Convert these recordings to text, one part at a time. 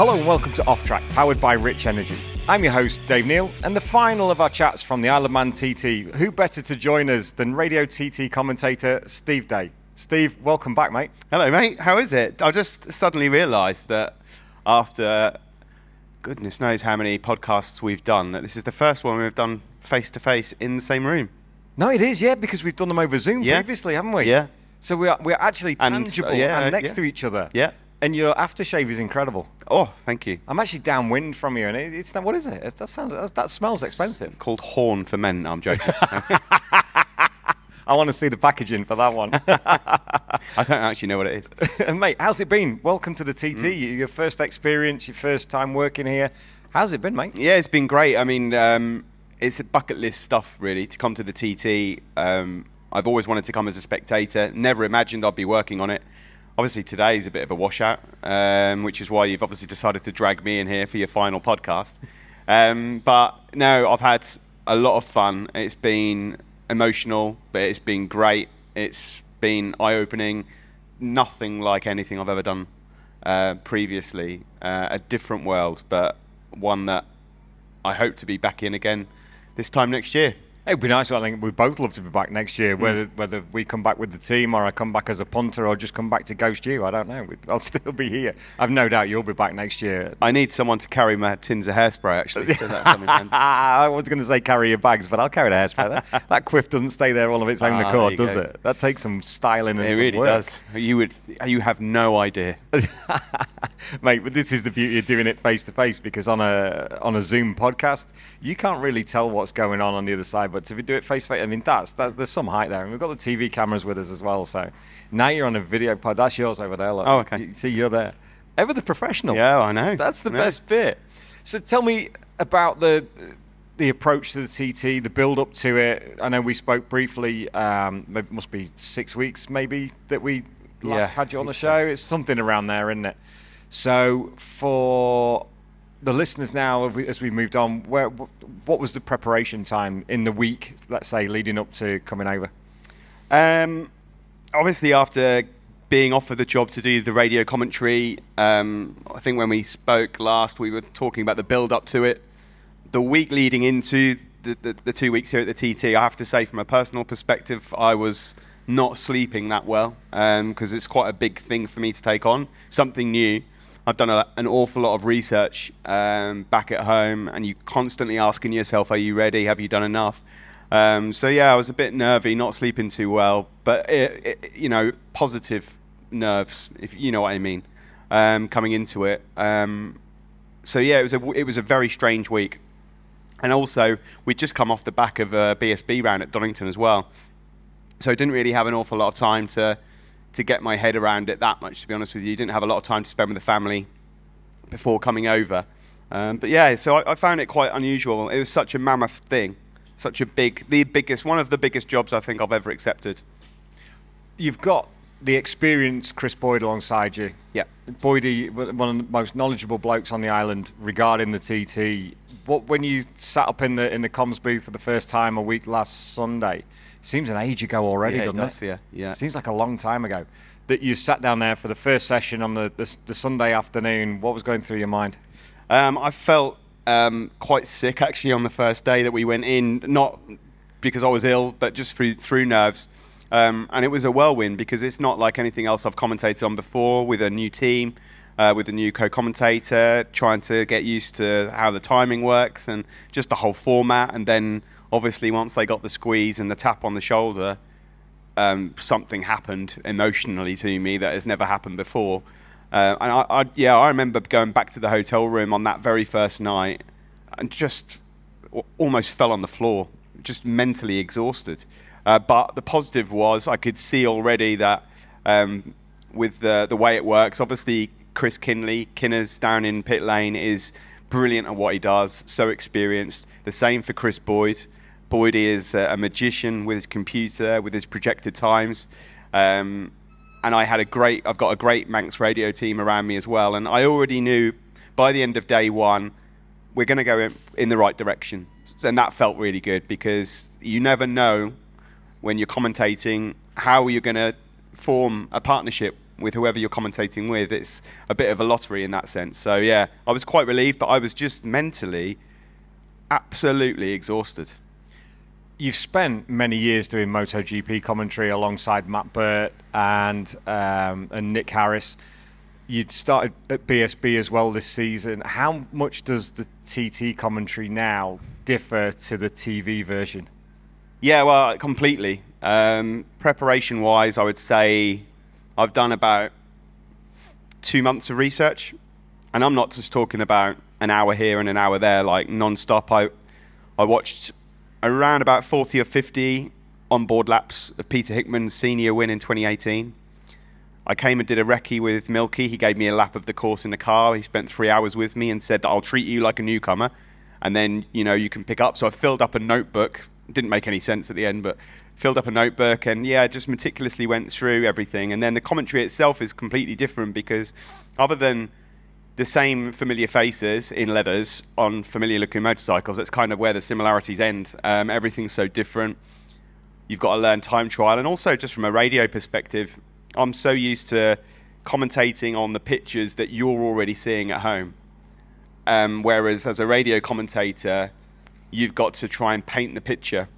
Hello and welcome to Off Track, powered by Rich Energy. I'm your host, Dave Neal, and the final of our chats from the Isle of Man TT. Who better to join us than Radio TT commentator Steve Day? Steve, welcome back, mate. Hello, mate. How is it? I just suddenly realised that after goodness knows how many podcasts we've done, that this is the first one we've done face to face in the same room. No, it is, yeah, because we've done them over Zoom Yeah. previously, haven't we? Yeah. So we are, we're actually And, uh, tangible yeah, and next yeah. to each other. Yeah. And your aftershave is incredible. Oh, thank you. I'm actually downwind from you, and it, it's not. What is it? That sounds. That, that smells expensive. Called Horn for Men. No, I'm joking. I want to see the packaging for that one. I don't actually know what it is. and mate, how's it been? Welcome to the TT. Mm. Your first experience, your first time working here. How's it been, mate? Yeah, it's been great. I mean, um, it's a bucket list stuff really to come to the TT. Um, I've always wanted to come as a spectator. Never imagined I'd be working on it. Obviously, today is a bit of a washout, um, which is why you've obviously decided to drag me in here for your final podcast. Um, but no, I've had a lot of fun. It's been emotional, but it's been great. It's been eye-opening. Nothing like anything I've ever done uh, previously. Uh, a different world, but one that I hope to be back in again this time next year. It'd be nice. I think we'd both love to be back next year. Whether whether we come back with the team or I come back as a punter or just come back to ghost you, I don't know. I'll still be here. I've no doubt you'll be back next year. I need someone to carry my tins of hairspray actually. So. I was going to say carry your bags, but I'll carry the hairspray. that, that quiff doesn't stay there all of its own Ah, accord, does go. it? That takes some styling and It really work. does. You would. You have no idea. Mate, but this is the beauty of doing it face to face because on a on a Zoom podcast, you can't really tell what's going on on the other side. But if you do it face to face, I mean, that's, that's there's some height there, and we've got the TV cameras with us as well. So now you're on a video pod. That's yours over there. Look. Oh, okay. You, see, you're there. Ever the professional. Yeah, I know. That's the Yeah. best bit. So tell me about the the approach to the TT, the build up to it. I know we spoke briefly. Um, it must be six weeks, maybe that we last Yeah, had you on the think so. show. It's something around there, isn't it? So for the listeners now, as we- moved on, where what was the preparation time in the week, let's say, leading up to coming over? Um, obviously, after being offered the job to do the radio commentary, um, I think when we spoke last, we were talking about the build up to it. The week leading into the, the, the two weeks here at the TT, I have to say, from a personal perspective, I was not sleeping that well because it's quite a big thing for me to take on, something new. I've done a, an awful lot of research um, back at home, and you're constantly asking yourself, "Are you ready? Have you done enough?" Um, so yeah, I was a bit nervy, not sleeping too well, but it, it, you know, positive nerves, if you know what I mean, um, coming into it. Um, so yeah, it was a it was a very strange week, and also we'd just come off the back of a BSB round at Donington as well, so I didn't really have an awful lot of time to to get my head around it that much. To be honest with you, didn't have a lot of time to spend with the family before coming over. Um, but yeah, so I, I found it quite unusual. It was such a mammoth thing, such a big, the biggest, one of the biggest jobs I think I've ever accepted. You've got the experienced Chris Boyd alongside you. Yeah. Boydie, one of the most knowledgeable blokes on the island regarding the TT. What when you sat up in the in the comms booth for the first time a week last Sunday? Seems an age ago already, Yeah, it doesn't does, yeah, yeah. Seems like a long time ago. That you sat down there for the first session on the the, the Sunday afternoon. What was going through your mind? Um, I felt um, quite sick actually on the first day that we went in, not because I was ill, but just through through nerves. Um, and it was a whirlwind because it's not like anything else I've commentated on before with a new team, uh, with a new co-commentator, trying to get used to how the timing works and just the whole format. And then obviously once they got the squeeze and the tap on the shoulder, um, something happened emotionally to me that has never happened before. Uh, and I, I, yeah, I remember going back to the hotel room on that very first night and just almost fell on the floor, just mentally exhausted. Uh, but the positive was I could see already that um, with the, the way it works, obviously Chris Kinley, Kinners down in pit lane, is brilliant at what he does, so experienced. The same for Chris Boyd. Boyd is a, magician with his computer, with his projected times. Um, and I had a great, I've got a great Manx radio team around me as well. And I already knew by the end of day one we're going to go in, in the right direction. And that felt really good because you never know when you're commentating how you're going to form a partnership with whoever you're commentating with. It's a bit of a lottery in that sense. So yeah, I was quite relieved, but I was just mentally absolutely exhausted. You've spent many years doing MotoGP commentary alongside Matt Birt and um, and Nick Harris. You'd started at BSB as well this season. How much does the TT commentary now differ to the TV version? Yeah, well, completely. Um, preparation wise, I would say I've done about two months of research, and I'm not just talking about an hour here and an hour there, like non-stop. I I watched around about 40 or 50 onboard laps of Peter Hickman's senior win in 2018. I came and did a recce with Milky. He gave me a lap of the course in the car. He spent three hours with me and said, I'll treat you like a newcomer. And then, you know, you can pick up. So I filled up a notebook. Didn't make any sense at the end, but filled up a notebook and yeah, just meticulously went through everything. And then the commentary itself is completely different because other than the same familiar faces in leathers on familiar looking motorcycles, that's kind of where the similarities end. Um, everything's so different. You've got to learn time trial. And also, just from a radio perspective, I'm so used to commentating on the pictures that you're already seeing at home. Um, whereas as a radio commentator, you've got to try and paint the picture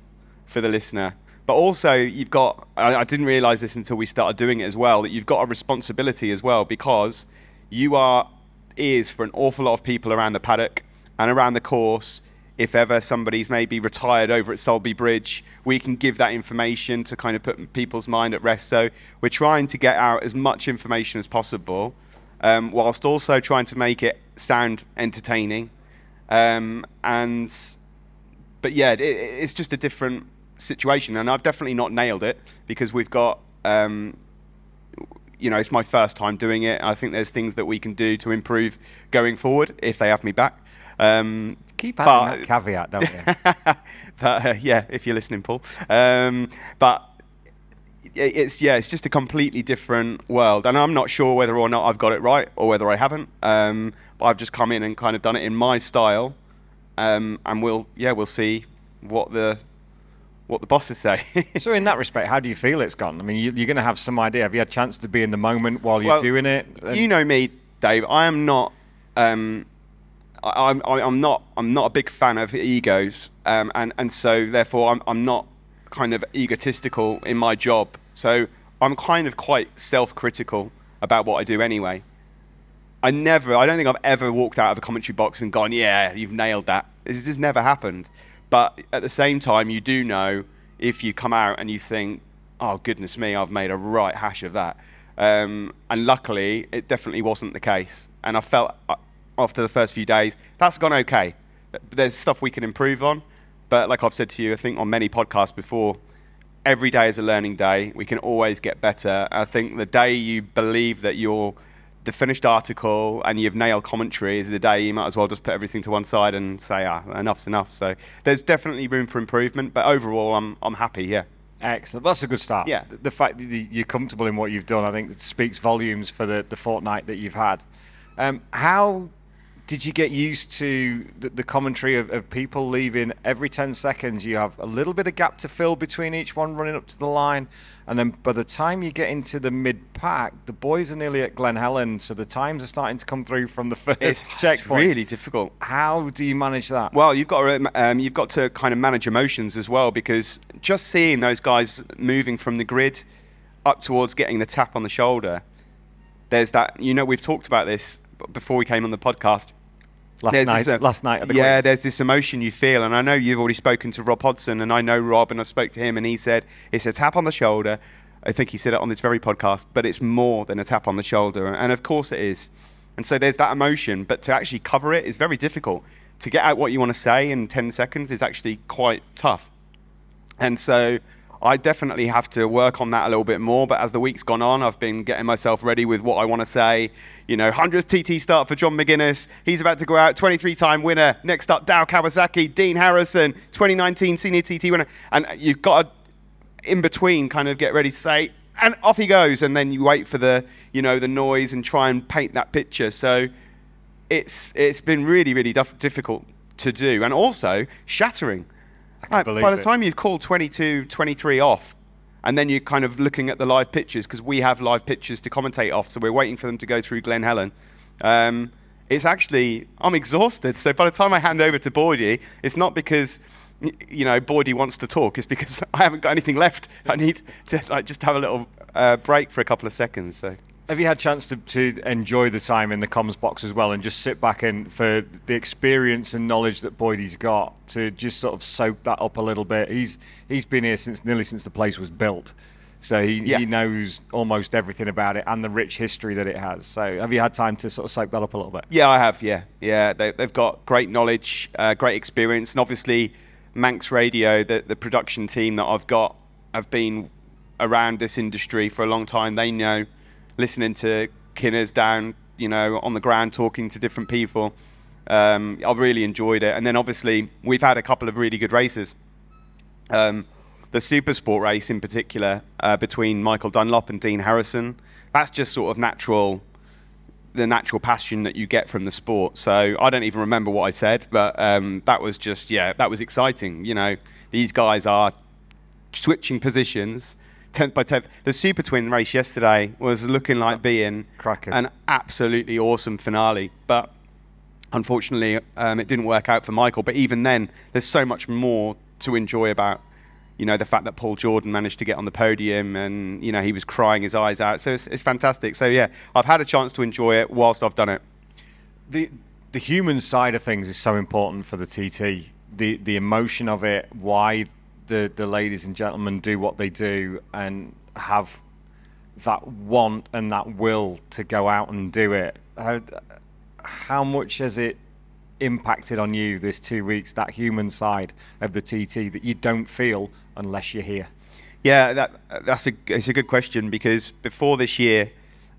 for the listener but also, you've got, I, I didn't realize this until we started doing it as well, that you've got a responsibility as well because you are ears for an awful lot of people around the paddock and around the course. If ever somebody's maybe retired over at Sulby Bridge, we can give that information to kind of put people's mind at rest. So we're trying to get out as much information as possible, um, whilst also trying to make it sound entertaining. Um, and but yeah, it, it's just a different situation, and I've definitely not nailed it because we've got. Um, you know, it's my first time doing it. I think there's things that we can do to improve going forward if they have me back. Um, Keep adding that caveat, don't you? but uh, yeah, if you're listening, Paul. Um, but it's yeah, it's just a completely different world, and I'm not sure whether or not I've got it right or whether I haven't. Um, but I've just come in and kind of done it in my style, um, and we'll yeah, we'll see what the what the bosses say. so in that respect, how do you feel it's gone? I mean, you, are going to have some idea. Have you had a chance to be in the moment while you're well, doing it? You know me, Dave. I am not. Um, I, I'm, I'm not. I'm not a big fan of egos, um, and and so therefore I'm I'm not kind of egotistical in my job. So I'm kind of quite self-critical about what I do anyway. I never. I don't think I've ever walked out of a commentary box and gone, "Yeah, you've nailed that." This has never happened. But at the same time, you do know if you come out and you think, oh, goodness me, I've made a right hash of that. Um, and luckily, it definitely wasn't the case. And I felt uh, after the first few days, that's gone okay. There's stuff we can improve on. But like I've said to you, I think on many podcasts before, every day is a learning day. We can always get better. I think the day you believe that you're the finished article and you've nailed commentary is the day you might as well just put everything to one side and say, ah, enough's enough. So there's definitely room for improvement, but overall, I'm, I'm happy, yeah. Excellent. That's a good start. Yeah. The fact that you're comfortable in what you've done, I think, speaks volumes for the, the fortnight that you've had. Um, how did you get used to the, the commentary of, of, people leaving every 10 seconds? You have a little bit of gap to fill between each one running up to the line. And then by the time you get into the mid pack, the boys are nearly at Glen Helen. So the times are starting to come through from the first it's, checkpoint. It's really difficult. How do you manage that? Well, you've got, to, um, you've got to kind of manage emotions as well because just seeing those guys moving from the grid up towards getting the tap on the shoulder, there's that, you know, we've talked about this before we came on the podcast. Last there's night, this, uh, last night. The yeah, there's this emotion you feel, and I know you've already spoken to Rob Hodson, and I know Rob, and I spoke to him, and he said it's a tap on the shoulder. I think he said it on this very podcast, but it's more than a tap on the shoulder, and of course it is. And so there's that emotion, but to actually cover it is very difficult. To get out what you want to say in 10 seconds is actually quite tough. And so I definitely have to work on that a little bit more. But as the week's gone on, I've been getting myself ready with what I want to say. You know, 100th TT start for John McGuinness. He's about to go out, 23 time winner. Next up, DAO Kawasaki, Dean Harrison, 2019 senior TT winner. And you've got to, in between, kind of get ready to say, and off he goes. And then you wait for the, you know, the noise and try and paint that picture. So it's it's been really really dif- difficult to do, and also shattering. Believe by the it. time you've called 22, 23 off, and then you're kind of looking at the live pictures because we have live pictures to commentate off, so we're waiting for them to go through Glen Helen. Um, it's actually I'm exhausted. So by the time I hand over to Boydie, it's not because you know Boydie wants to talk. It's because I haven't got anything left. I need to like just have a little uh, break for a couple of seconds. So. Have you had chance to, to enjoy the time in the comms box as well and just sit back and for the experience and knowledge that Boydie's got to just sort of soak that up a little bit? He's he's been here since nearly since the place was built. So he, Yeah. he knows almost everything about it and the rich history that it has. So have you had time to sort of soak that up a little bit? Yeah, I have. Yeah, yeah. They, they've got great knowledge, uh, great experience, and obviously, Manx Radio, the, the production team that I've got, have been around this industry for a long time. They know, listening to Kinners down, you know, on the ground, talking to different people. Um, I've really enjoyed it, and then obviously we've had a couple of really good races. Um, the super sport race in particular uh, between Michael Dunlop and Dean Harrison. That's just sort of natural the natural passion that you get from the sport. So I don't even remember what I said, but um, that was just yeah, that was exciting. You know, these guys are switching positions. Tenth by tenth. The Super Twin race yesterday was looking like being crackers. an absolutely awesome finale, but unfortunately, um, it didn't work out for Michael. But even then, there's so much more to enjoy about. You know the fact that Paul Jordan managed to get on the podium, and you know he was crying his eyes out. So it's, it's fantastic. So yeah, I've had a chance to enjoy it whilst I've done it. the the human side of things is so important for the TT. The the emotion of it, why the the ladies and gentlemen do what they do, and have that want and that will to go out and do it. How how much has it impacted on you this two weeks? That human side of the TT that you don't feel unless you're here. Yeah, that that's a it's a good question because before this year,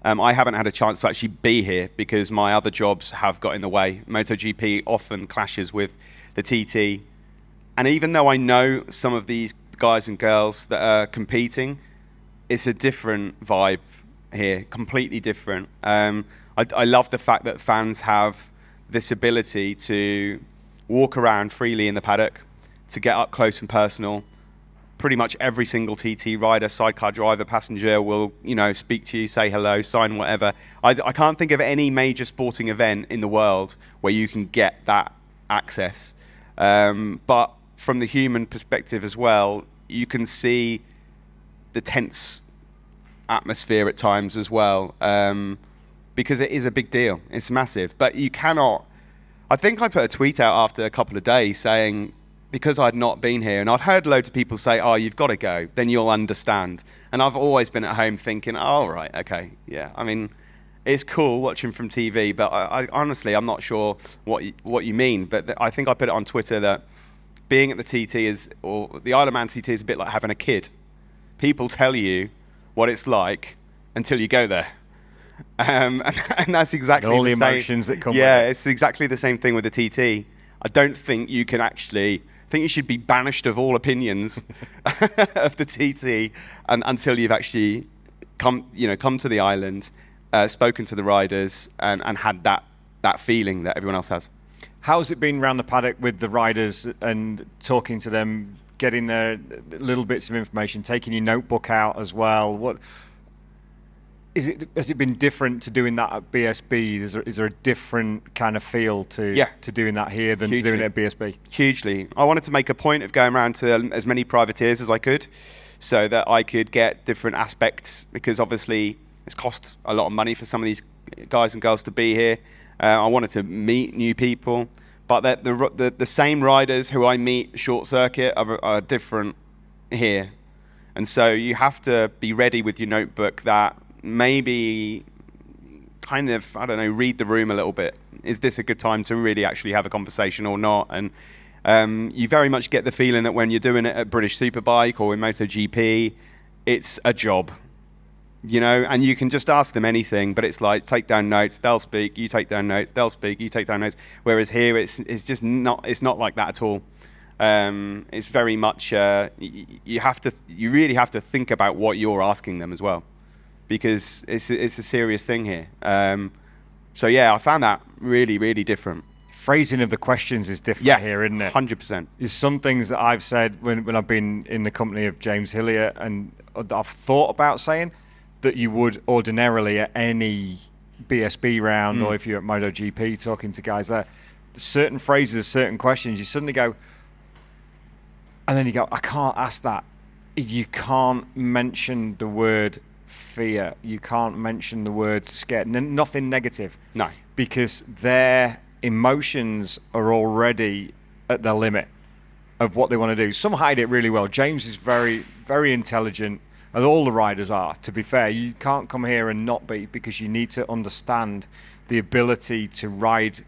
um, I haven't had a chance to actually be here because my other jobs have got in the way. MotoGP often clashes with the TT, and even though I know some of these guys and girls that are competing, it's a different vibe here, completely different. Um, I, I love the fact that fans have this ability to walk around freely in the paddock, to get up close and personal. Pretty much every single TT rider, sidecar driver, passenger will, you know, speak to you, say hello, sign whatever. I, I can't think of any major sporting event in the world where you can get that access. Um, but from the human perspective as well, you can see the tense atmosphere at times as well, um, because it is a big deal. It's massive, but you cannot. I think I put a tweet out after a couple of days saying because I'd not been here, and I'd heard loads of people say, "Oh, you've got to go, then you'll understand." And I've always been at home thinking, "Oh, right, okay, yeah." I mean, it's cool watching from TV, but I, I honestly, I'm not sure what you, what you mean. But I think I put it on Twitter that being at the TT is, or the Isle of Man TT is a bit like having a kid. People tell you what it's like until you go there. Um, and, and that's exactly all the same- emotions that come Yeah, with it. it's exactly the same thing with the TT. I don't think you can actually. I think you should be banished of all opinions of the TT and, until you've actually come, you know, come to the island, uh, spoken to the riders, and, and had that that feeling that everyone else has. How's it been around the paddock with the riders and talking to them, getting their little bits of information, taking your notebook out as well? What is it? Has it been different to doing that at BSB? Is there, is there a different kind of feel to Yeah. to doing that here than to doing it at BSB? hugely. I wanted to make a point of going around to um, as many privateers as I could, so that I could get different aspects. Because obviously, it's cost a lot of money for some of these guys and girls to be here. Uh, I wanted to meet new people, but the, the the same riders who I meet short circuit are, are different here, and so you have to be ready with your notebook that maybe kind of I don't know read the room a little bit. Is this a good time to really actually have a conversation or not? And um, you very much get the feeling that when you're doing it at British Superbike or in MotoGP, it's a job, you know, and you can just ask them anything. But it's like take down notes, they'll speak. You take down notes, they'll speak. You take down notes. Whereas here, it's it's just not it's not like that at all. Um, it's very much uh, you have to you really have to think about what you're asking them as well because it's it's a serious thing here. Um, so yeah, I found that really, really different. Phrasing of the questions is different Yeah, here, isn't it? Hundred percent. There's some things that I've said when, when I've been in the company of James Hillier and I've thought about saying that you would ordinarily at any BSB round Mm. or if you're at MotoGP talking to guys there, certain phrases, certain questions, you suddenly go, and then you go, I can't ask that. You can't mention the word fear. You can't mention the word scared. N- nothing negative No. because their emotions are already at the limit of what they want to do. Some hide it really well. James is very, very intelligent, and all the riders are. To be fair, you can't come here and not be because you need to understand the ability to ride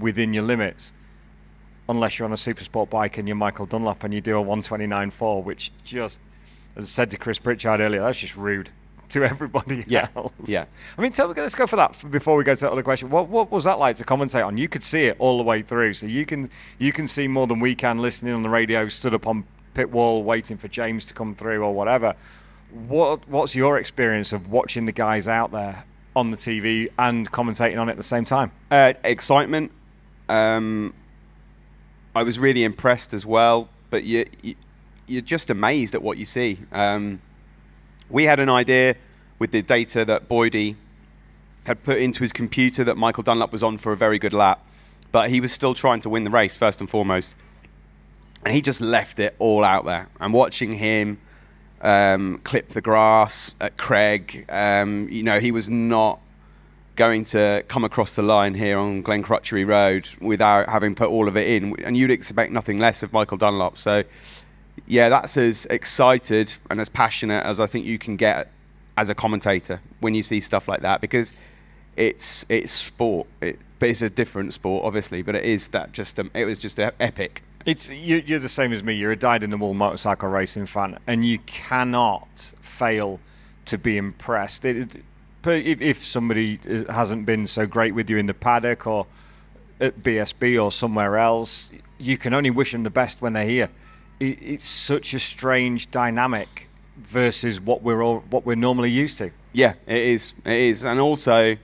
within your limits. Unless you're on a super sport bike and you're Michael Dunlop and you do a 129.4, which just, as I said to Chris Pritchard earlier, that's just rude to everybody Yeah, else. yeah. I mean, tell, let's go for that before we go to that other question. What, what was that like to commentate on? You could see it all the way through, so you can you can see more than we can listening on the radio, stood up on pit wall waiting for James to come through or whatever. What what's your experience of watching the guys out there on the TV and commentating on it at the same time? Uh, excitement. Um, I was really impressed as well, but you, you you're just amazed at what you see. Um, we had an idea with the data that Boydie had put into his computer that Michael Dunlop was on for a very good lap, but he was still trying to win the race first and foremost, and he just left it all out there. And watching him um, clip the grass at Craig, um, you know, he was not going to come across the line here on Glen Crutchery Road without having put all of it in, and you'd expect nothing less of Michael Dunlop. So, yeah, that's as excited and as passionate as I think you can get as a commentator when you see stuff like that because it's it's sport, it, but it's a different sport, obviously. But it is that just um, it was just epic. It's you, you're the same as me. You're a dyed-in-the-wool motorcycle racing fan, and you cannot fail to be impressed. It, it, if, somebody hasn't been so great with you in the paddock or at BSB or somewhere else, you can only wish them the best when they're here. It, it's such a strange dynamic versus what we're all, what we're normally used to. Yeah, it is. It is, and also,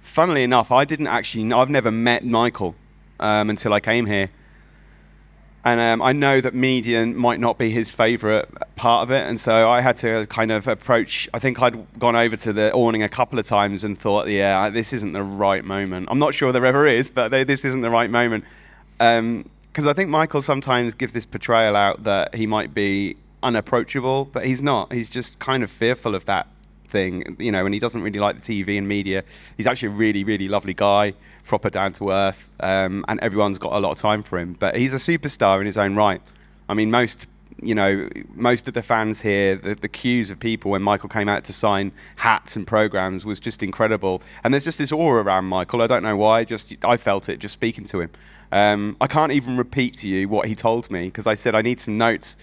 funnily enough, I didn't actually. I've never met Michael um, until I came here, and um, I know that median might not be his favourite part of it, and so I had to kind of approach. I think I'd gone over to the awning a couple of times and thought, yeah, this isn't the right moment. I'm not sure there ever is, but they, this isn't the right moment. Because I think Michael sometimes gives this portrayal out that he might be unapproachable, but he's not. He's just kind of fearful of that thing, you know, and he doesn't really like the TV and media. He's actually a really, really lovely guy, proper down to earth, um, and everyone's got a lot of time for him. But he's a superstar in his own right. I mean, most, you know, most of the fans here, the, the queues of people when Michael came out to sign hats and programs was just incredible. And there's just this aura around Michael. I don't know why. Just I felt it just speaking to him. Um, I can't even repeat to you what he told me because I said I need some notes.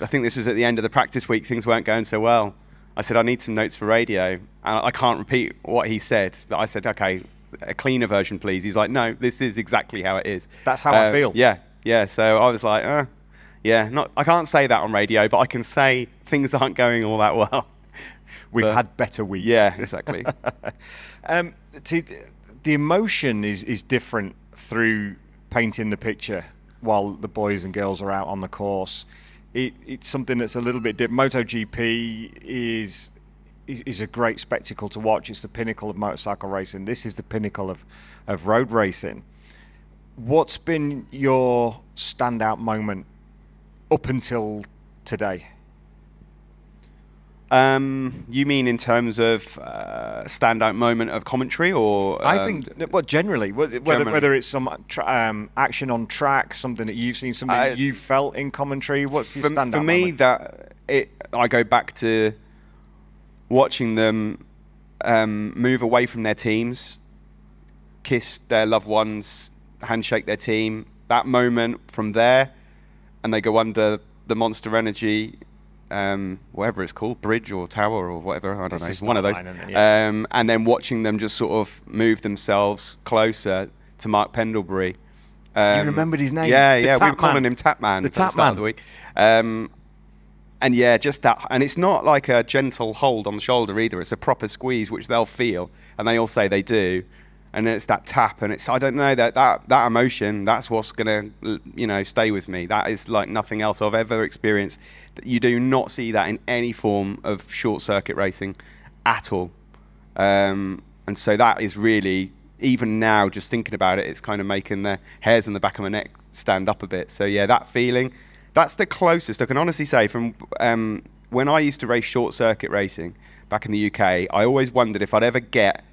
I think this was at the end of the practice week. Things weren't going so well. I said I need some notes for radio, and I can't repeat what he said. But I said, okay, a cleaner version, please. He's like, no, this is exactly how it is. That's how I Uh, feel. Yeah, yeah. So I was like, uh, yeah, not. I can't say that on radio, but I can say things aren't going all that well. We've But- had better weeks. Yeah, exactly. um, to, the emotion is, is different through painting the picture while the boys and girls are out on the course. It, it's something that's a little bit different. MotoGP is, is is a great spectacle to watch. It's the pinnacle of motorcycle racing. This is the pinnacle of, of road racing. What's been your standout moment up until today? Um, you mean in terms of uh, standout moment of commentary, or I um, think, that- well, generally, whether whether, Generally. whether it's some tra- um, action on track, something that you've seen, something I- that you felt in commentary. What's your for, standout for me moment? that it I go back to watching them um, move away from their teams, kiss their loved ones, handshake their team. That moment from there, and they go under the Monster Energy, um, whatever it's called, bridge or tower or whatever. I don't It's know. One of those. line. Yeah. Um, and then watching them just sort of move themselves closer to Mark Pendlebury. Um, remembered his name? Yeah, The yeah. We were calling him Tapman The at the Tap start of the week. Um, and yeah, just that, and it's not like a gentle hold on the shoulder either. It's a proper squeeze, which they'll feel, and they all say they do. And it's that tap, and it's I don't know that that that emotion. That's what's gonna you know stay with me. That is like nothing else I've ever experienced. You do not see that in any form of short circuit racing at all. Um, and so that is really even now just thinking about it, it's kind of making the hairs on the back of my neck stand up a bit. So yeah, that feeling, that's the closest I can honestly say from um, when I used to race short circuit racing back in the UK. I always wondered if I'd ever get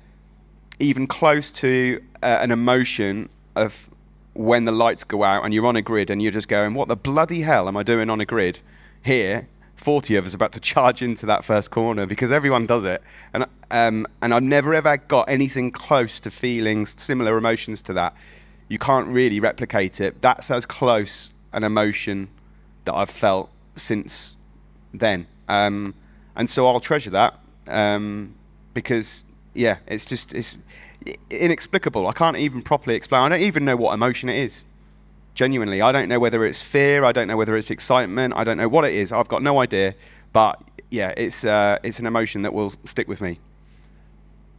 even close to uh, an emotion of when the lights go out and you're on a grid and you're just going, what the bloody hell am I doing on a grid here? 40 of us about to charge into that first corner because everyone does it. And, um, and I've never ever got anything close to feelings, similar emotions to that. You can't really replicate it. That's as close an emotion that I've felt since then. Um, and so I'll treasure that um, because, yeah, it's just it's inexplicable. I can't even properly explain. I don't even know what emotion it is genuinely. I don't know whether it's fear, I don't know whether it's excitement, I don't know what it is. I've got no idea. But yeah, it's, uh, it's an emotion that will stick with me.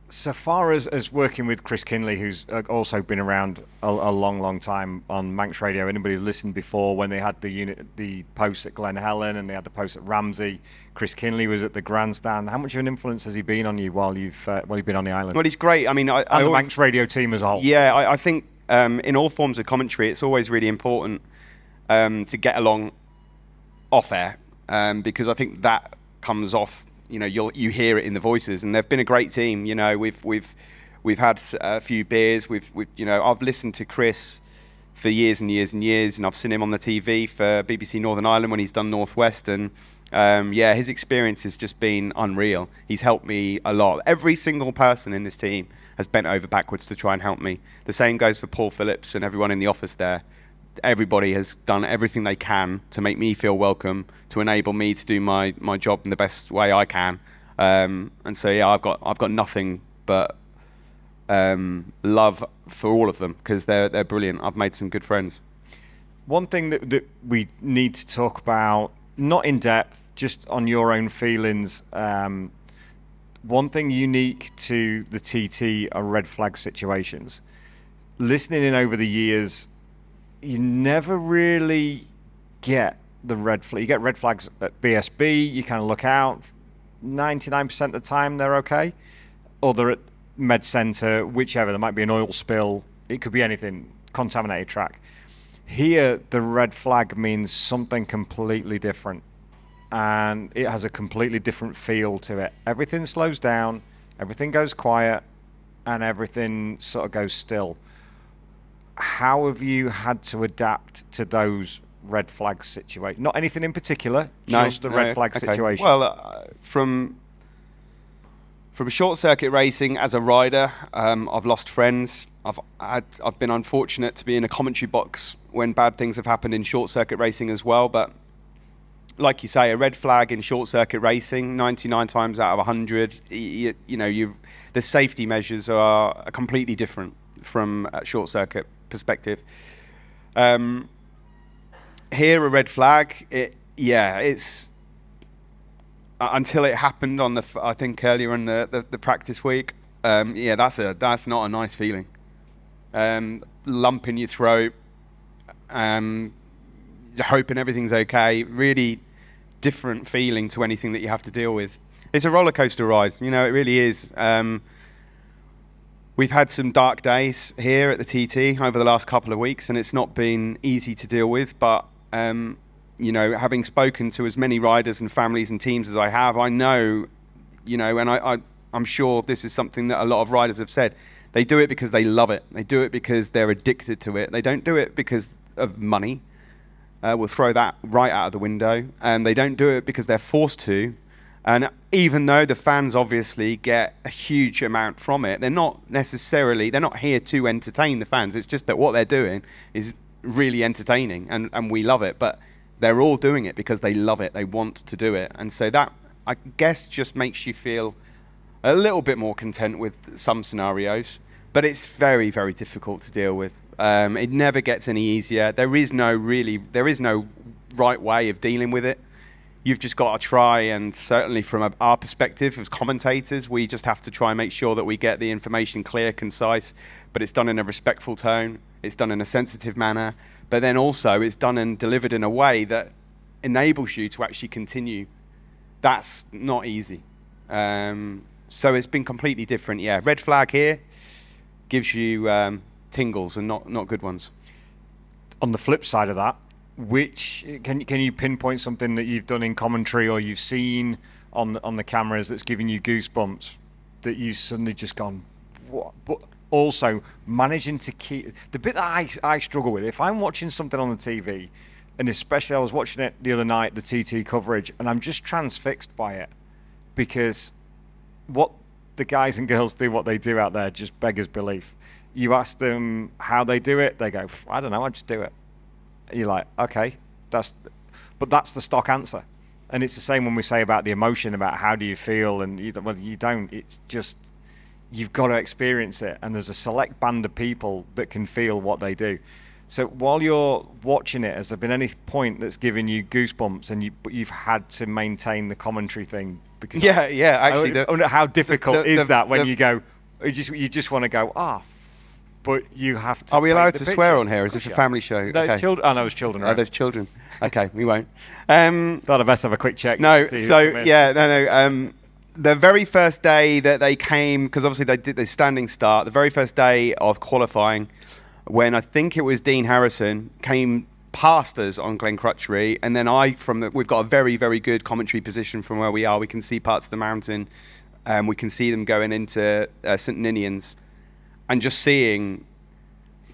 So far as, as working with Chris Kinley, who's uh, also been around a, a long, long time on Manx Radio, anybody listened before when they had the unit, the post at Glen Helen and they had the post at Ramsey, Chris Kinley was at the grandstand. How much of an influence has he been on you while you've uh, while you've been on the island? Well, he's great. I mean, I, and I the always, Manx Radio team as a whole. Yeah, I, I think um, in all forms of commentary, it's always really important um, to get along off air um, because I think that comes off. You know, you you hear it in the voices, and they've been a great team. You know, we've we've we've had a few beers. We've, we've you know I've listened to Chris for years and years and years, and I've seen him on the TV for BBC Northern Ireland when he's done Northwest, and um, yeah, his experience has just been unreal. He's helped me a lot. Every single person in this team has bent over backwards to try and help me. The same goes for Paul Phillips and everyone in the office there. Everybody has done everything they can to make me feel welcome, to enable me to do my, my job in the best way I can. Um, and so yeah, I've got I've got nothing but um, love for all of them because they're they're brilliant. I've made some good friends. One thing that, that we need to talk about, not in depth, just on your own feelings. Um, one thing unique to the TT are red flag situations. Listening in over the years, you never really get the red flag. You get red flags at BSB, you kind of look out. 99% of the time, they're okay. Or they're at Med Center, whichever. There might be an oil spill. It could be anything, contaminated track. Here, the red flag means something completely different and it has a completely different feel to it. Everything slows down, everything goes quiet, and everything sort of goes still. How have you had to adapt to those red flag situations? Not anything in particular, No, just the no, red flag okay. situation. Well, uh, from from short circuit racing as a rider, um, I've lost friends. I've had, I've been unfortunate to be in a commentary box when bad things have happened in short circuit racing as well. But like you say, a red flag in short circuit racing, 99 times out of 100, you, you know, the safety measures are completely different from a short circuit perspective. Um, here, a red flag, it, yeah, it's until it happened on the, I think earlier in the, the, the practice week. Um, yeah, that's a that's not a nice feeling. Um, lump in your throat, um, hoping everything's okay. Really different feeling to anything that you have to deal with. It's a roller coaster ride, you know, it really is. Um, we've had some dark days here at the TT over the last couple of weeks, and it's not been easy to deal with. But um, you know, having spoken to as many riders and families and teams as I have, I know, you know, and I, I I'm sure this is something that a lot of riders have said. They do it because they love it. They do it because they're addicted to it. They don't do it because of money. Uh, we'll throw that right out of the window. And they don't do it because they're forced to. And even though the fans obviously get a huge amount from it, they're not necessarily, they're not here to entertain the fans. It's just that what they're doing is really entertaining and, and we love it. But they're all doing it because they love it. They want to do it. And so that, I guess, just makes you feel a little bit more content with some scenarios. But it's very, very difficult to deal with. Um, it never gets any easier. There is no really, there is no right way of dealing with it. you've just got to try and certainly from our perspective as commentators, we just have to try and make sure that we get the information clear, concise, but it's done in a respectful tone. It's done in a sensitive manner, but then also it's done and delivered in a way that enables you to actually continue. That's not easy. Um, so it's been completely different. Yeah, red flag here gives you um, tingles and not not good ones. On the flip side of that, which can can you pinpoint something that you've done in commentary or you've seen on the, on the cameras that's giving you goosebumps that you've suddenly just gone what? But also managing to keep the bit that I I struggle with if I'm watching something on the TV. And especially, I was watching it the other night, the TT coverage, and I'm just transfixed by it because what the guys and girls do, what they do out there, just beggars belief. You ask them how they do it, they go, I don't know, I just do it. You're like, okay, that's, but that's the stock answer. And it's the same when we say about the emotion, about how do you feel, and you, well, you don't. It's just you've got to experience it, and there's a select band of people that can feel what they do. So while you're watching it, has there been any point that's given you goosebumps, and you but you've had to maintain the commentary thing because yeah, I, yeah, actually, I wonder how difficult the, the, is that when the, you go, you just you just want to go ah. Oh, but you have to. Are we allowed to swear on here? Is this a family show? No, okay. children. Oh, no, it's children. Right? Oh, there's children. Okay, we won't. Um, Thought I'd best have a quick check. No, so yeah, no, no. Um, the very first day that they came, because obviously they did the standing start. The very first day of qualifying, when I think it was Dean Harrison came past us on Glen Crutchery, and then I from the, we've got a very very good commentary position from where we are. We can see parts of the mountain, um, we can see them going into uh, St Ninians, and just seeing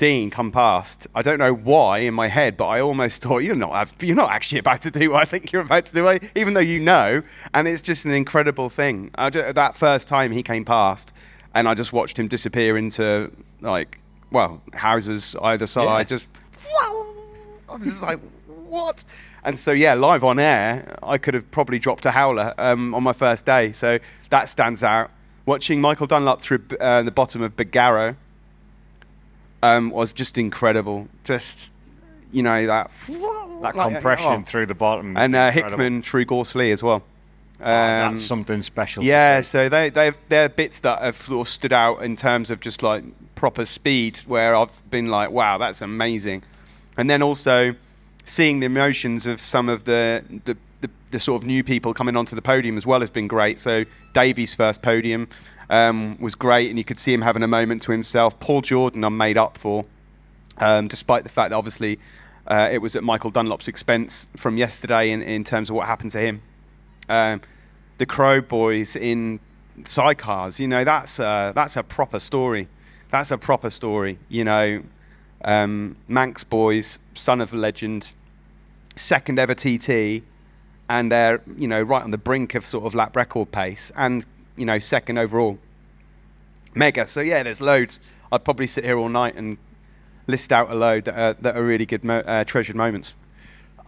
Dean come past. I don't know why in my head, but I almost thought you're not you're not actually about to do what I think you're about to do, even though you know. And it's just an incredible thing. Just, that first time he came past, and I just watched him disappear into like well, houses either side, yeah. just I was just like, what? And so yeah, live on air, I could have probably dropped a howler um, on my first day. So that stands out. Watching Michael Dunlop through uh, the bottom of Barregarrow um, was just incredible. Just you know that that like, compression oh. through the bottom, and uh, Hickman through Gorse Lea as well. Um, oh, that's um, something special. Yeah, so they they've they're bits that have sort of stood out in terms of just like proper speed where I've been like, wow, that's amazing. And then also seeing the emotions of some of the, the, the, the sort of new people coming onto the podium as well has been great. So Davey's first podium um, was great, and you could see him having a moment to himself. Paul Jordan, I'm made up for, um, despite the fact that obviously uh, it was at Michael Dunlop's expense from yesterday in, in terms of what happened to him. Um, the Crowe boys in sidecars, you know, that's a, that's a proper story that's a proper story. You know, um, Manx boys, son of a legend, second ever TT, and they're you know right on the brink of sort of lap record pace, and you know second overall. Mega. So yeah, there's loads. I'd probably sit here all night and list out a load that are, that are really good mo- uh, treasured moments.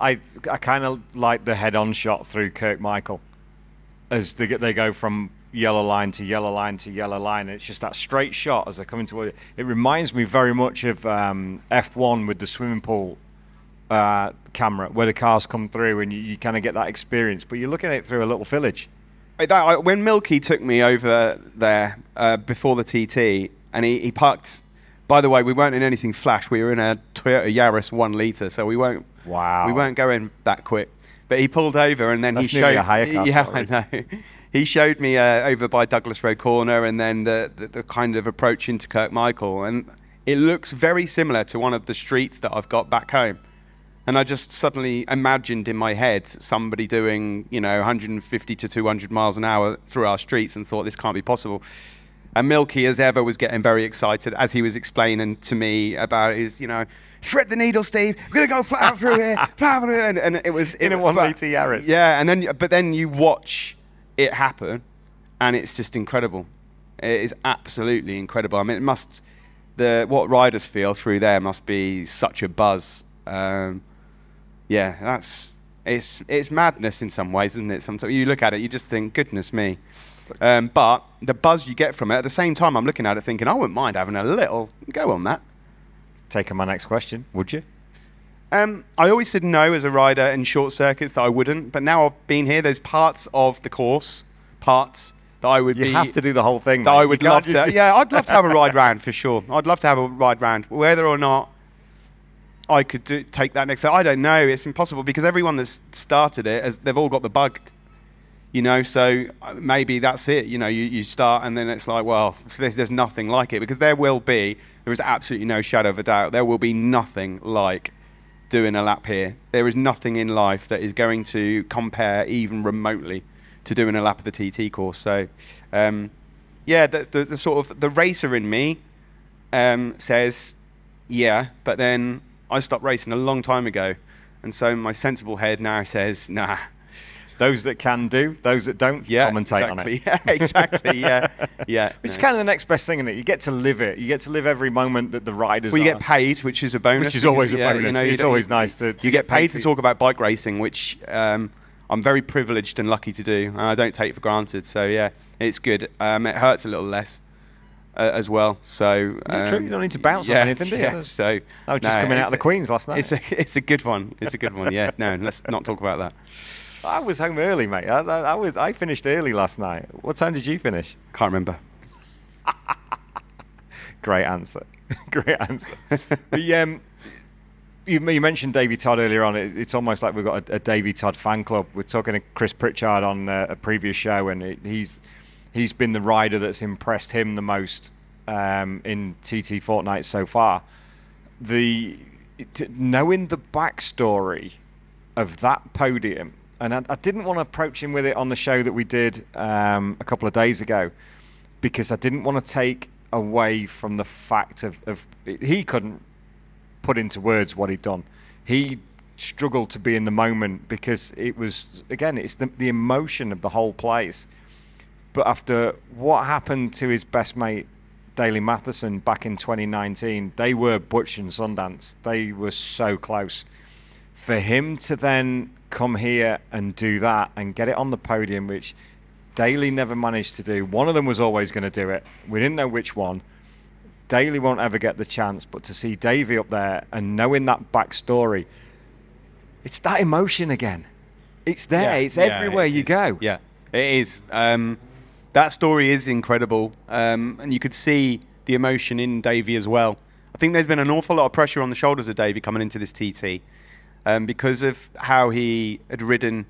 I I kind of like the head-on shot through Kirk Michael as they, they go from yellow line to yellow line to yellow line. It's just that straight shot as they're coming toward it. It reminds me very much of um, F1 with the swimming pool uh, camera, where the cars come through and you, you kind of get that experience. But you're looking at it through a little village. When Milky took me over there uh, before the TT, and he, he parked. By the way, we weren't in anything flash. We were in a Toyota Yaris one liter, so we won't. Wow. We weren't going that quick. But he pulled over, and then That's he showed. A yeah, story. I know he showed me uh, over by Douglas Road Corner and then the, the, the, kind of approach into Kirkmichael. And it looks very similar to one of the streets that I've got back home. And I just suddenly imagined in my head somebody doing, you know, 150 to 200 miles an hour through our streets and thought this can't be possible. And Milky, as ever, was getting very excited as he was explaining to me about his, you know, shred the needle, Steve. We're gonna go flat out through here, flat through here. And, and it was in it, a one liter Yaris. Yeah, and then but then you watch it happen, and it's just incredible. It is absolutely incredible. I mean, it must the what riders feel through there must be such a buzz. Um, yeah, that's it's it's madness in some ways, isn't it? Sometimes you look at it, you just think, goodness me. Um, but the buzz you get from it, at the same time, I'm looking at it thinking, I wouldn't mind having a little go on that. Taking my next question, would you? Um, I always said no as a rider in short circuits that I wouldn't, but now I've been here. There's parts of the course, parts that I would You be. have to do the whole thing. that mate. I would love to. Yeah, I'd love to have a ride round for sure. I'd love to have a ride round, whether or not I could do, take that next. step. I don't know. It's impossible because everyone that's started it, has, they've all got the bug. You know, so uh, maybe that's it. You know, you, you start and then it's like, well, there's, there's nothing like it because there will be, there is absolutely no shadow of a doubt, there will be nothing like doing a lap here. There is nothing in life that is going to compare even remotely to doing a lap of the TT course. So, um, yeah, the, the, the sort of the racer in me um, says, yeah, but then I stopped racing a long time ago, and so my sensible head now says, nah. Those that can do, those that don't, Yeah, commentate on exactly. it. Yeah, exactly. Yeah, yeah. Which is kind of the next best thing, isn't it? You get to live it. You get to live every moment that the riders Well, you are. get paid, which is a bonus. Which is always a because, yeah, bonus. You know, It's always nice to- to you get get paid paid to to- talk about bike racing, which um, I'm very privileged and lucky to do, and I don't take for granted. So yeah, it's good. Um, it hurts a little less. Uh, as well, so Yeah, true. um, You don't need to bounce off anything, do you? Yeah, so I was just no, coming out of the Queens last night. It's a it's a good one. It's a good one. Yeah, no, let's not talk about that. I was home early, mate. I, I, I was. I finished early last night. What time did you finish? Can't remember. Great answer. Great answer. the, um, you, you mentioned Davey Todd earlier on. It, it's almost like we've got a, a Davey Todd fan club. We're talking to Chris Pritchard on uh, a previous show, and it, he's he's been the rider that's impressed him the most um, in TT fortnight so far. The knowing the backstory of that podium, and I, I didn't want to approach him with it on the show that we did um, a couple of days ago because I didn't want to take away from the fact of, of he couldn't put into words what he'd done. He struggled to be in the moment because it was again it's the, the emotion of the whole place. But after what happened to his best mate Daley Mathison back in 2019, they were Butch and Sundance. They were so close. For him to then come here and do that and get it on the podium, which Daley never managed to do. One of them was always going to do it. We didn't know which one. Daley won't ever get the chance, but to see Davey up there and knowing that backstory, it's that emotion again. It's there. it's Yeah, everywhere it you is. go. Yeah, it is. Um, that story is incredible, um, and you could see the emotion in Davey as well. I think there's been an awful lot of pressure on the shoulders of Davey coming into this TT um, because of how he had ridden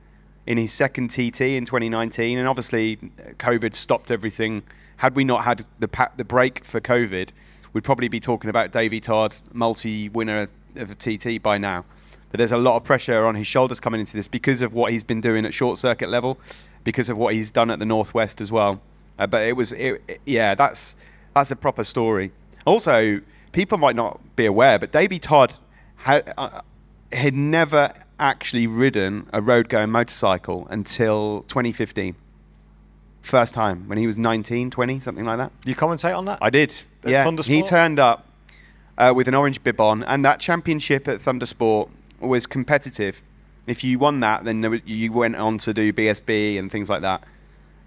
in his second TT in 2019, and obviously uh, COVID stopped everything. Had we not had the pa- the break for COVID, we'd probably be talking about Davey Todd, multi-winner of a TT by now. But there's a lot of pressure on his shoulders coming into this because of what he's been doing at short circuit level, because of what he's done at the Northwest as well. Uh, but it was, it, it- yeah, that's that's a proper story. Also, people might not be aware, but Davey Todd had uh, had never actually ridden a road going motorcycle until 2015. First time when he was 19, 20, something like that. You commentate on that? I did. At yeah. Thundersport? He turned up uh, with an orange bib on, and that championship at Thundersport was competitive. If you won that, then there was, you went on to do BSB and things like that.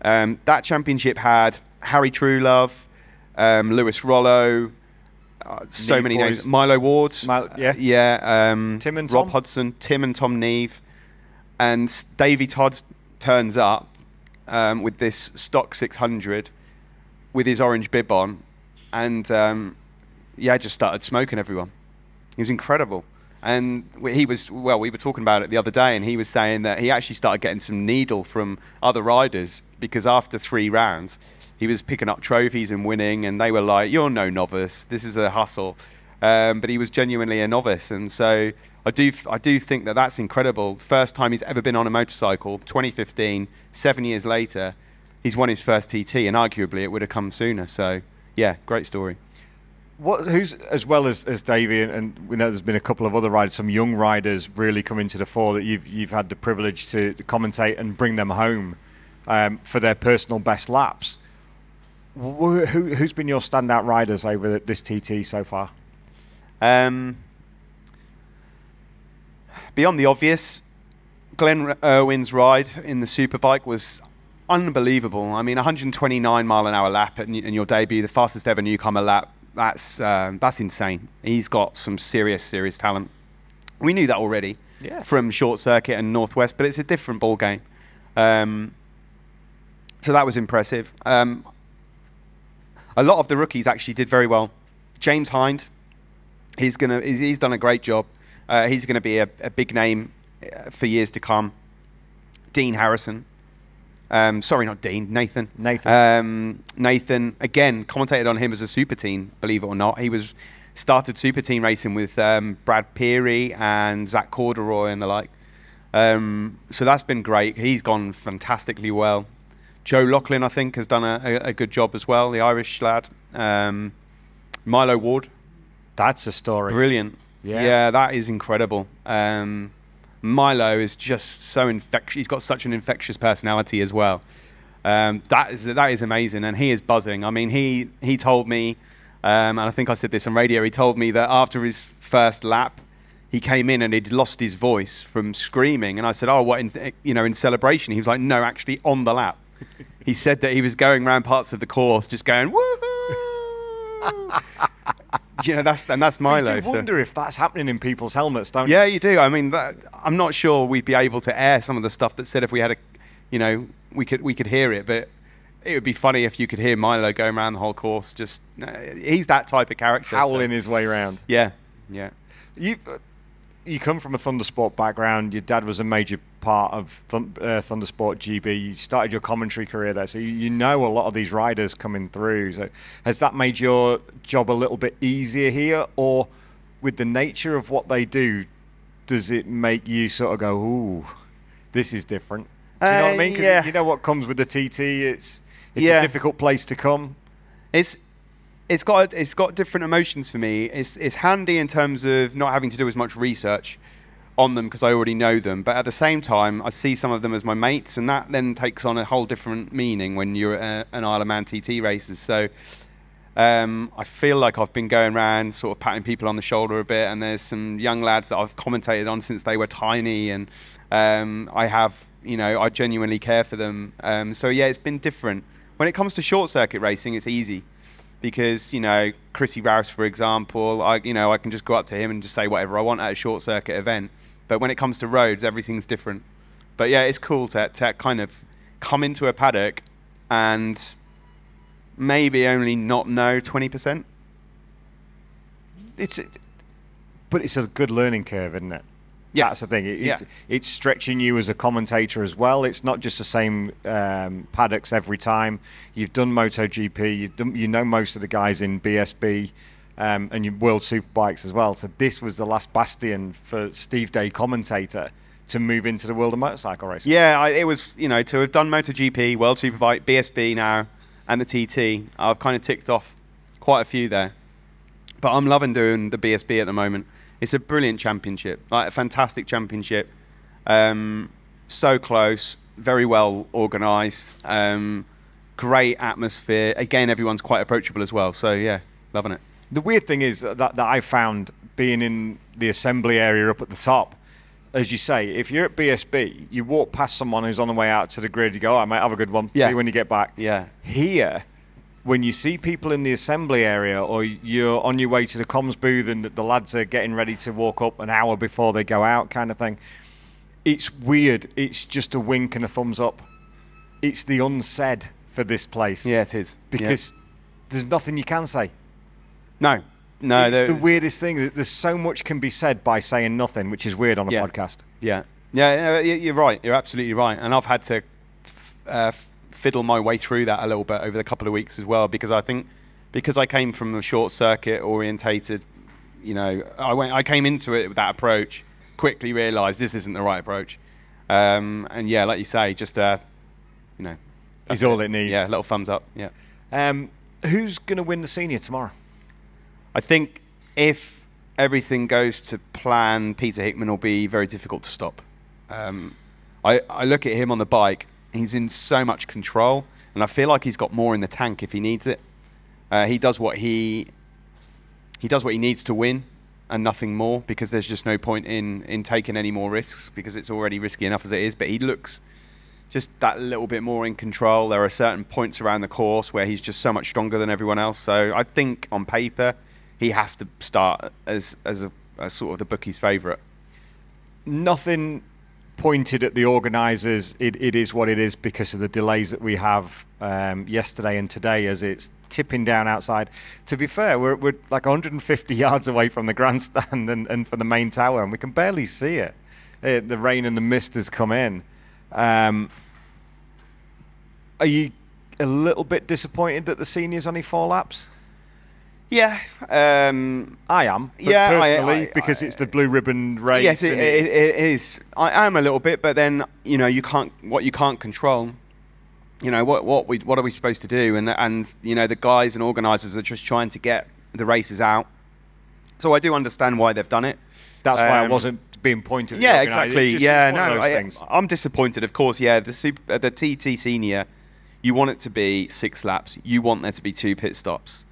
Um, that championship had Harry Truelove, um, Lewis Rollo, uh, so Neve many boys. names. Milo Ward, Mil- yeah. uh, yeah. Um, Tim and Rob Tom? Hudson, Tim and Tom Neave, and Davey Todd turns up um, with this stock 600 with his orange bib on, and um, yeah, just started smoking everyone. He was incredible. And he was, well, we were talking about it the other day, and he was saying that he actually started getting some needle from other riders because after three rounds, he was picking up trophies and winning, and they were like, You're no novice, this is a hustle. Um, but he was genuinely a novice, and so I do, I do think that that's incredible. First time he's ever been on a motorcycle, 2015, seven years later, he's won his first TT, and arguably it would have come sooner. So, yeah, great story. What, who's as well as, as Davey and, and we know there's been a couple of other riders, some young riders really coming to the fore that you've you've had the privilege to, to commentate and bring them home um, for their personal best laps. Wh- Who, who's been your standout riders over this TT so far? Um, beyond the obvious, Glenn Irwin's ride in the Superbike was unbelievable. I mean, 129 mile an hour lap in, in your debut, the fastest ever newcomer lap. That's um, that's insane. He's got some serious, serious talent. We knew that already Yeah. from Short Circuit and Northwest, but it's a different ball game. Um, so that was impressive. Um, a lot of the rookies actually did very well. James Hind, he's gonna he's, he's done a great job. Uh, he's going to be a, a big name uh, for years to come. Dean Harrison, um, sorry, not Dean, Nathan. Nathan. Um, Nathan again commentated on him as a Superteen. Believe it or not, he was started Superteen racing with um, Brad Perie and Zach Corduroy and the like. Um, so that's been great. He's gone fantastically well. Joe Loughlin, I think, has done a, a, a good job as well. The Irish lad. Um, Milo Ward, That's a story. brilliant. Yeah. Yeah, that is incredible. Um, Milo is just so infectious. He's got such an infectious personality as well. Um, that is that is amazing, and he is buzzing. I mean, he he told me, um, and I think I said this on radio. He told me that after his first lap, he came in and he'd lost his voice from screaming. And I said, "Oh, what? In, you know, in celebration?" He was like, "No, actually, on the lap." he said that he was going around parts of the course, just going woohoo. you know, that's and that's Milo. You so- wonder if that's happening in people's helmets, don't yeah, you? you do. I mean, that, I'm not sure we'd be able to air some of the stuff that said if we had a, you know, we could we could hear it, but it would be funny if you could hear Milo going around the whole course. Just he's that type of character. so- Howling his way around. Yeah, yeah. You you come from a Thundersport background. Your dad was a major part of Thun- uh, Thundersport GB. You started your commentary career there, so you, you know a lot of these riders coming through. So has that made your job a little bit easier here, or with the nature of what they do, does it make you sort of go, "Ooh, this is different"? Do you know what I mean? Because yeah. you know what comes with the TT. It's it's Yeah. a difficult place to come. It's it's got it's got different emotions for me. It's it's handy in terms of not having to do as much research on them because I already know them. But at the same time, I see some of them as my mates, and that then takes on a whole different meaning when you're at an Isle of Man TT races. So. Um, I feel like I've been going around sort of patting people on the shoulder a bit, and there's some young lads that I've commentated on since they were tiny, and um, I have, you know, I genuinely care for them. Um, so yeah, it's been different. When it comes to short circuit racing, it's easy because you know Chrissy Rouse, for example, I you know I can just go up to him and just say whatever I want at a short circuit event. But when it comes to roads, everything's different. But yeah, it's cool to to kind of come into a paddock and maybe only not know twenty percent. it's but it's a good learning curve, isn't it? Yeah. that's the thing. It, Yeah. it's, it's stretching you as a commentator as well. It's not just the same um, paddocks every time. You've done MotoGP. You've done, you know most of the guys in BSB. Um, and your World Superbikes as well. So this was the last bastion for Steve Day, commentator, to move into the world of motorcycle racing. Yeah, I, it was you know to have done MotoGP, World Superbike, BSB now, and the TT. I've kind of ticked off quite a few there. But I'm loving doing the BSB at the moment. It's a brilliant championship, like a fantastic championship. Um, so close, very well organised, um, great atmosphere. Again, everyone's quite approachable as well. So yeah, loving it. The weird thing is that, that I found being in the assembly area up at the top, as you say, if you're at BSB, you walk past someone who's on the way out to the grid, you go, oh, I might have a good one. Yeah. See you when you get back. Yeah. Here, when you see people in the assembly area or you're on your way to the comms booth and the lads are getting ready to walk up an hour before they go out, kind of thing, it's weird. It's just a wink and a thumbs up. It's the unsaid for this place. Yeah, it is Yeah. Because there's nothing you can say. no, no, it's the weirdest thing. There's so much can be said by saying nothing, which is weird on a Yeah. podcast. Yeah, yeah, yeah, you're right. You're absolutely right. And I've had to uh, fiddle my way through that a little bit over the couple of weeks as well, because I think because I came from a short circuit orientated, you know, I went, I came into it with that approach. Quickly realised this isn't the right approach. Um, and yeah, like you say, just uh, you know, Is all it needs. Yeah, a little thumbs up. Yeah. Um, who's going to win the senior tomorrow? I think if everything goes to plan, Peter Hickman will be very difficult to stop. Um, I, I look at him on the bike, he's in so much control, and I feel like he's got more in the tank if he needs it. Uh, he does what he he does what he needs to win and nothing more because there's just no point in in taking any more risks because it's already risky enough as it is. But he looks just that little bit more in control. There are certain points around the course where he's just so much stronger than everyone else. So I think on paper he has to start as as a as sort of the bookie's favourite. nothing pointed at the organisers. It, it is what it is because of the delays that we have um, yesterday and today as it's tipping down outside. To be fair, we're, we're like 150 yards away from the grandstand and, and from the main tower, and we can barely see it. it uh, the rain and the mist has come in. Um, are you a little bit disappointed that the seniors only four laps? Yeah, um, I am. yeah, personally, I, I, because it's the blue ribbon race. Yes, it, it, it is. I am a little bit, but then you know you can't what you can't control. You know what what we what are we supposed to do? And and you know the guys and organisers are just trying to get the races out. So I do understand why they've done it. That's um, why I um, wasn't being pointed. Yeah, exactly. Yeah, no, I, am disappointed. Of course, yeah. The super, uh, the TT senior, you want it to be six laps. You want there to be two pit stops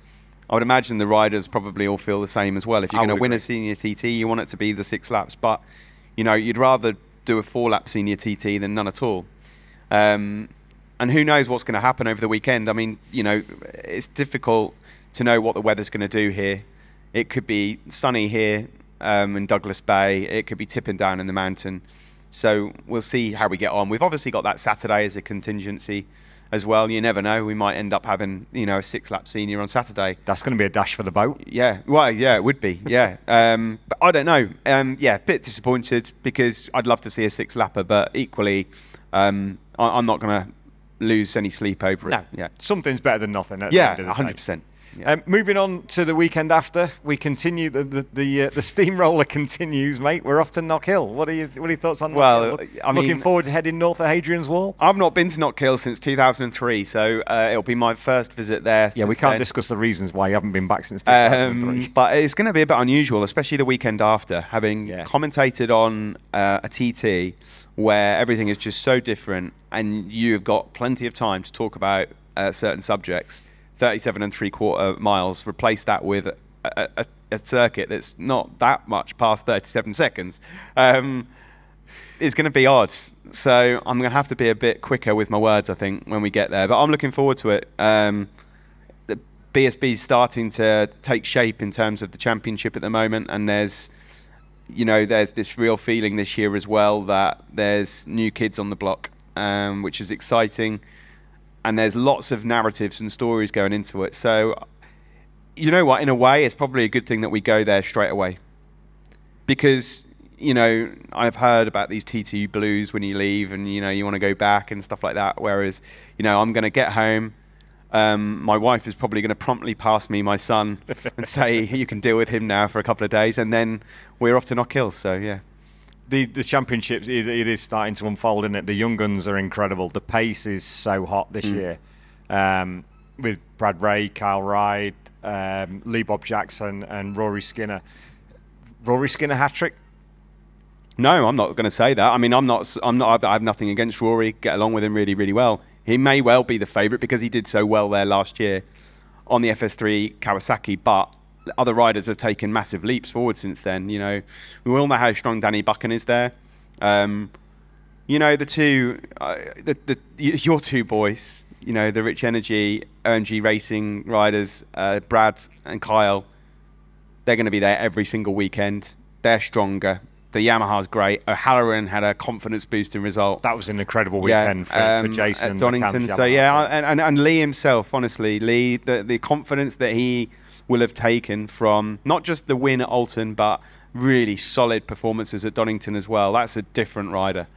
I would imagine the riders probably all feel the same as well. If you're going to win a senior TT, you want it to be the six laps, but you know you'd rather do a four-lap senior TT than none at all. Um, and who knows what's going to happen over the weekend? I mean, you know, it's difficult to know what the weather's going to do here. It could be sunny here um, in Douglas Bay. It could be tipping down in the mountain. So we'll see how we get on. We've obviously got that Saturday as a contingency as well. You never know. We might end up having you know a six lap senior on Saturday. That's going to be a dash for the boat. Yeah. Well, yeah, it would be. Yeah. um, but I don't know. Um, yeah, a bit disappointed because I'd love to see a six lapper, but equally, um, I, am not going to lose any sleep over it. No. Yeah. Something's better than nothing. yeah, 100. percent yeah. Um, moving on to the weekend after, we continue the the the, uh, the, steamroller continues, mate. We're off to Knockhill. What are you what are your thoughts on? Well, Look, I'm looking forward to heading north of Hadrian's Wall. I've not been to Knockhill since 2003, so uh, it'll be my first visit there. Yeah, we can't then. discuss the reasons why you haven't been back since 2003. Um, but it's going to be a bit unusual, especially the weekend after, having yeah. commentated on uh, a TT where everything is just so different, and you've got plenty of time to talk about uh, certain subjects 37 and three quarter miles, replace that with a, a, a, circuit that's not that much past 37 seconds, um, is going to be odd. So I'm going to have to be a bit quicker with my words, I think, when we get there. But I'm looking forward to it. Um, the BSB is starting to take shape in terms of the championship at the moment, and there's you know, there's this real feeling this year as well that there's new kids on the block, um, which is exciting and there's lots of narratives and stories going into it. So, you know what? In a way, it's probably a good thing that we go there straight away, because you know I've heard about these TTU blues when you leave, and you know you want to go back and stuff like that. Whereas, you know, I'm going to get home. Um, my wife is probably going to promptly pass me my son and say you can deal with him now for a couple of days, and then we're off to Knockhill. So yeah the the championships it, it is starting to unfold in it. The young guns are incredible. The pace is so hot this mm. year, um, with Brad Ray, Kyle Ryde, um, Lee Bob Jackson, and Rory Skinner. Rory Skinner hat trick. No, I'm not going to say that. I mean, I'm not. I'm not. I have nothing against Rory. Get along with him really, really well. He may well be the favourite because he did so well there last year on the FS3 Kawasaki, but other riders have taken massive leaps forward since then. You know, we all know how strong Danny Buchan is there. Um, you know, the two, uh, the, the, your two boys, you know, the Rich Energy, OMG Racing riders, uh, Brad and Kyle, they're going to be there every single weekend. They're stronger. The Yamaha's great. O'Halloran had a confidence boosting result. That was an incredible weekend yeah, for, um, for, Jason at Donington. So yeah, and, and, and Lee himself, honestly, Lee, the the confidence that he will have taken from not just the win at Oulton, but really solid performances at Donington as well. That's a different rider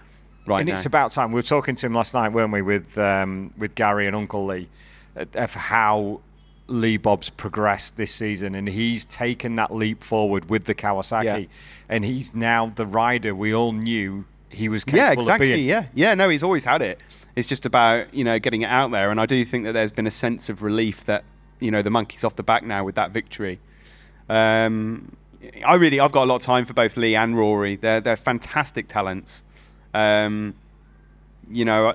right and now. it's about time. We were talking to him last night, weren't we, with um, with Gary and Uncle Lee, of how Lee Bob's progressed this season, and he's taken that leap forward with the Kawasaki, yeah. and he's now the rider we all knew he was capable yeah, exactly, of being. Yeah, yeah, no, he's always had it. It's just about you know getting it out there, and I do think that there's been a sense of relief that you know the monkeys off the back now with that victory. Um, I really, I've got a lot of time for both Lee and Rory. They're they're fantastic talents. Um, you know,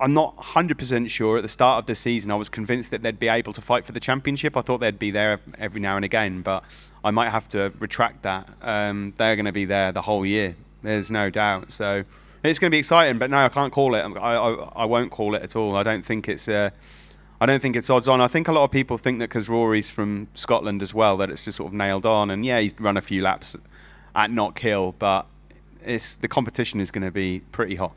I'm not 100% sure. At the start of the season, I was convinced that they'd be able to fight for the championship. I thought they'd be there every now and again, but I might have to retract that. Um, they're going to be there the whole year. There's no doubt. So it's going to be exciting. But no, I can't call it. I, I, I won't call it at all. I don't think it's. I don't think it's odds on. I think a lot of people think that because Rory's from Scotland as well, that it's just sort of nailed on. And yeah, he's run a few laps at Knockhill, but it's the competition is going to be pretty hot.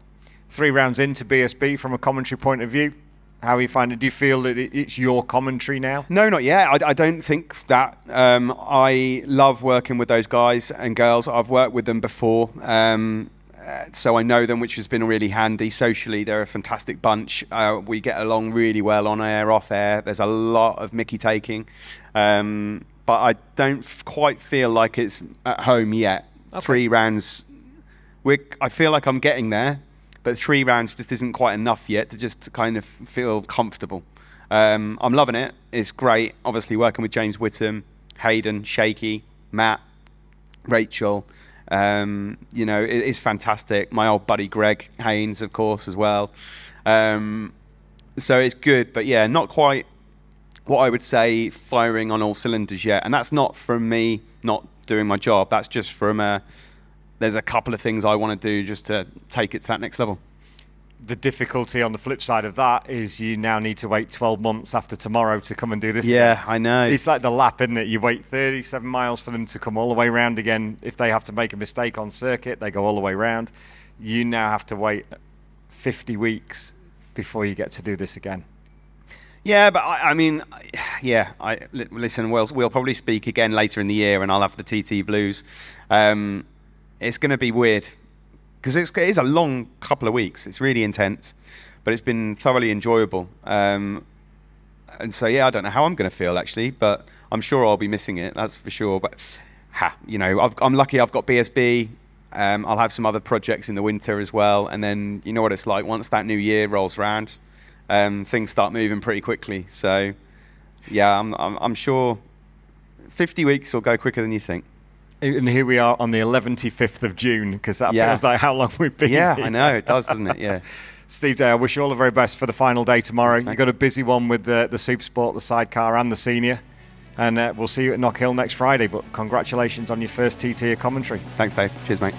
Three rounds into BSB from a commentary point of view. How are you find it? Do you feel that it's your commentary now? No, not yet. I, I don't think that. Um, I love working with those guys and girls. I've worked with them before. Um, uh, so I know them, which has been really handy. Socially, they're a fantastic bunch. Uh, we get along really well on air, off air. There's a lot of Mickey taking, um, but I don't f- quite feel like it's at home yet. Okay. Three rounds, we I feel like I'm getting there, but three rounds just isn't quite enough yet to just kind of feel comfortable. Um, I'm loving it. It's great. Obviously, working with James Whitham, Hayden, Shaky, Matt, Rachel. Um, you know, it, it's fantastic. My old buddy Greg Haynes, of course, as well. Um, so it's good, but yeah, not quite what I would say firing on all cylinders yet. And that's not from me not doing my job. That's just from a, there's a couple of things I want to do just to take it to that next level the difficulty on the flip side of that is you now need to wait 12 months after tomorrow to come and do this. Yeah, again. I know. It's like the lap, isn't it? You wait 37 miles for them to come all the way around again. If they have to make a mistake on circuit, they go all the way around. You now have to wait 50 weeks before you get to do this again. Yeah, but I, I mean, yeah. I listen. We'll we'll probably speak again later in the year, and I'll have the TT Blues. Um, it's going to be weird because it is a long couple of weeks. It's really intense, but it's been thoroughly enjoyable. Um, and so, yeah, I don't know how I'm going to feel actually, but I'm sure I'll be missing it. That's for sure. But ha, you know, i am lucky. I've got BSB. Um, I'll have some other projects in the winter as well, and then you know what it's like. Once that new year rolls around, um, things start moving pretty quickly. So, yeah, I'm, I'm, I'm sure 50 weeks will go quicker than you think. And here we are on the 11th of June, because that yeah. feels like how long we've been. Yeah, here. I know it does, doesn't it? Yeah. Steve Day, I wish you all the very best for the final day tomorrow. You've got a busy one with the, the Super Sport, the sidecar, and the senior. And uh, we'll see you at Knockhill next Friday. But congratulations on your first TT commentary. Thanks, Dave. Cheers, mate.